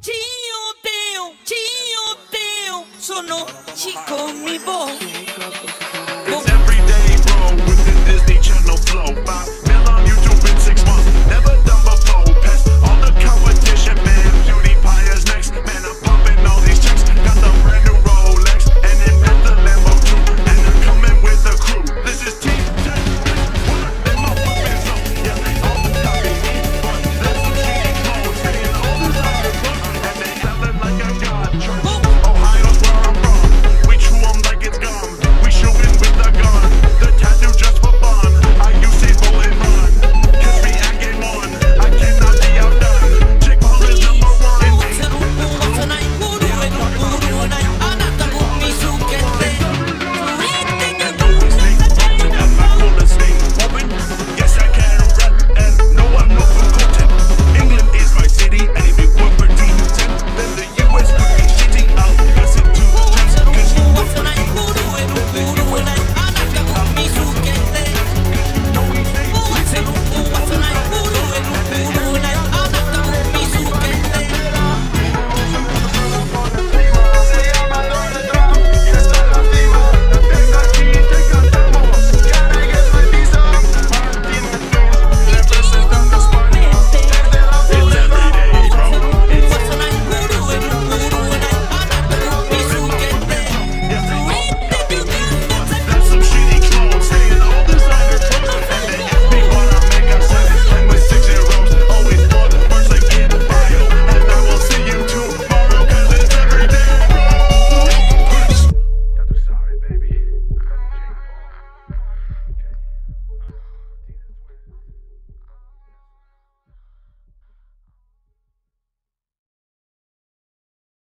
Tio teu, tio teu, sono chico mi bo.